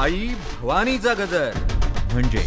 आई भवानीचा गजर. म्हणजे?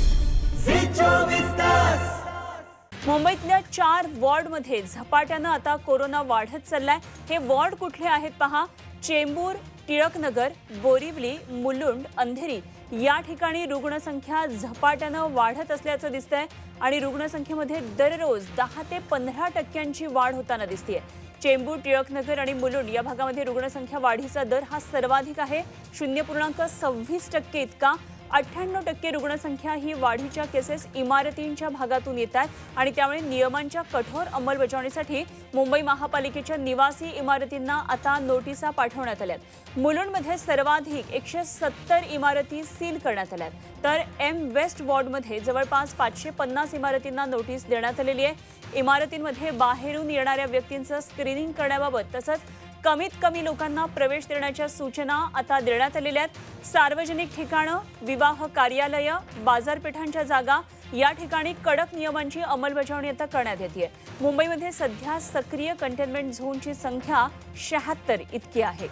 मुंबईतल्या चार वॉर्डमध्ये झपाट्यानं आता कोरोना वाढत चाललाय. हे वॉर्ड कुठले आहेत पहा? चेंबूर टिळकनगर बोरिवली मुलुंड अंधेरी. या ठिकाणी रुग्णसंख्या झपाट्यानं वाढत असल्याचं दिसतंय आणि रुग्णसंख्येमध्ये दररोज दहा ते पंधरा टक्क्यांची वाढ होताना दिसतेय. चेंबूर टिळकनगर आणि मुलुंड या भागामध्ये रुग्णसंख्या वाढीचा दर हा सर्वाधिक आहे. शून्य पूर्णांक सव्वीस टक्के इतका. अठ्ठ्याण्णव टक्के रुग्णसंख्या ही वाढीच्या केसेस इमारतींच्या भागातून येत आहेत आणि त्यामुळे नियमांच्या कठोर अंमलबजावणीसाठी मुंबई महापालिकेच्या निवासी इमारतींना आता नोटिसा पाठवण्यात आल्यात मुलुंडमध्ये सर्वाधिक एकशे सत्तर इमारती सील करण्यात आल्यात तर एम वेस्ट वॉर्डमध्ये जवळपास पाचशे पन्नास इमारतींना नोटीस देण्यात आलेली आहे. इमारतींमध्ये बाहेरून येणाऱ्या व्यक्तींचं स्क्रीनिंग करण्याबाबत तसंच कमीत कमी लोकांना प्रवेश देण्याच्या सूचना आता देण्यात आलेल्या आहेत. सार्वजनिक ठिकाणं विवाह कार्यालयं बाजारपेठांच्या जागा या ठिकाणी कडक नियमांची अंमलबजावणी आता करण्यात येते मुंबईमध्ये सध्या सक्रिय कंटेनमेंट झोनची संख्या शहात्तर इतकी आहे.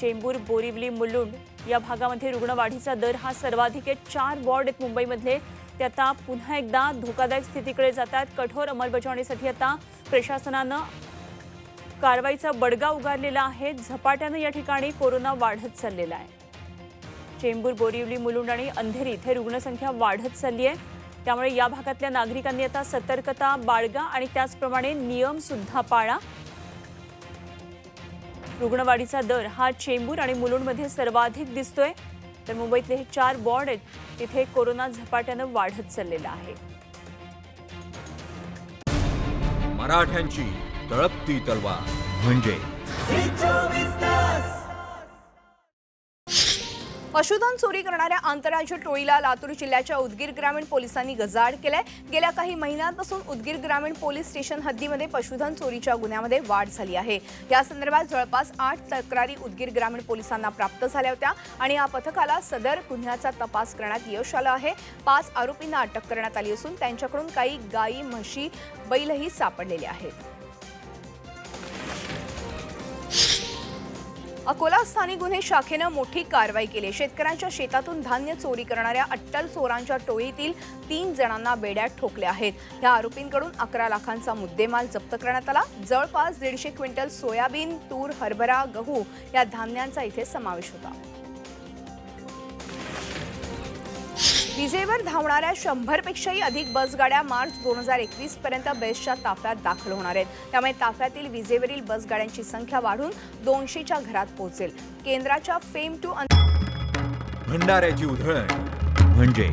चेंबूर बोरिवली मुलुंड या भागामध्ये रुग्णवाढीचा दर हा सर्वाधिक आहे. चार वॉर्ड आहेत मुंबईमधले. ते आता पुन्हा एकदा धोकादायक स्थितीकडे जात आहेत कठोर अंमलबजावणीसाठी आता प्रशासनानं कारवाईचा बडगा उगारलेला आहे. झपाट्यानं या ठिकाणी कोरोना वाढत चाललेला आहे. चेंबूर बोरिवली मुलुंड आणि अंधेरी इथे रुग्णसंख्या वाढत चालली आहे. त्यामुळे या भागातल्या नागरिकांनी आता सतर्कता बाळगा आणि त्याचप्रमाणे नियम सुद्धा पाळा. रुग्णवाढीचा दर हा चेंबूर आणि मुलुंडमध्ये सर्वाधिक दिसतोय. तर मुंबईतले हे चार वॉर्ड आहेत तिथे कोरोना झपाट्यानं वाढत चाललेला आहे. मराठ्यांची तळपती तलवार. म्हणजे? पशुधन चोरी करणाऱ्या आंतरराज्य टोळीला लातूर जिल्ह्याच्या उदगीर ग्रामीण पोलिसांनी गजाड केलाय. गेल्या काही महिन्यांपासून उदगीर ग्रामीण पोलीस स्टेशन हद्दीमध्ये पशुधन चोरीच्या गुन्ह्यामध्ये वाढ झाली आहे. या संदर्भात जवळपास आठ तक्रारी उदगीर ग्रामीण पोलिसांना प्राप्त झाल्या होत्या आणि या पथकाला सदर गुन्ह्याचा तपास करण्यात यश आलं आहे. पाच आरोपींना अटक करण्यात आली असून त्यांच्याकडून काही गायी म्हशी बैलही सापडलेले आहेत. अकोला स्थानिक गुन्हे शाखेनं मोठी कारवाई केली शेतकऱ्यांच्या शेतातून धान्य चोरी करणाऱ्या अट्टल चोरांच्या टोळीतील तीन जणांना बेड्यात ठोकले आहेत. या आरोपींकडून अकरा लाखांचा मुद्देमाल जप्त करण्यात आला. जवळपास दीडशे क्विंटल सोयाबीन तूर हरभरा गहू या धान्यांचा इथे समावेश होता. विजेवर धावणाऱ्या शंभरपेक्षाही अधिक बसगाड्या मार्च दोन हजार एकवीस पर्यंत बेस्टच्या ताफ्यात दाखल होणार आहेत. त्यामुळे ताफ्यातील विजेवरील बसगाड्यांची संख्या वाढून दोनशेच्या घरात पोहोचेल. केंद्राच्या फेम टू भंडाऱ्याची उधळण. म्हणजे?